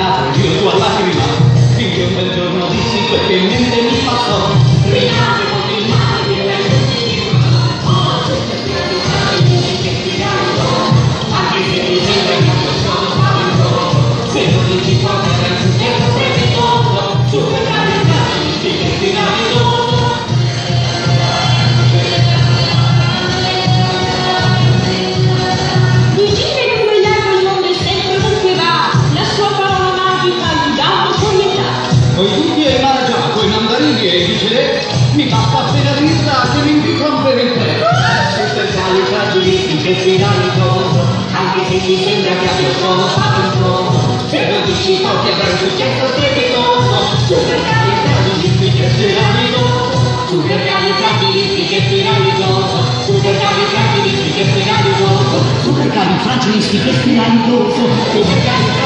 nato io tua lacrima, figlio un bel giorno dissi quel che in mente mi passò. forze da risultati mi comprometterò sotto i cali fragilisti che finali conto anche se ti sembra che abbia solo fatto un po' se lo dici forte avrai successo se ti conto. Sotto i cali fragilisti che finali conto sotto i cali fragilisti che finali conto sotto i cali fragilisti che finali conto sotto i cali fragilisti che finali conto sotto i cali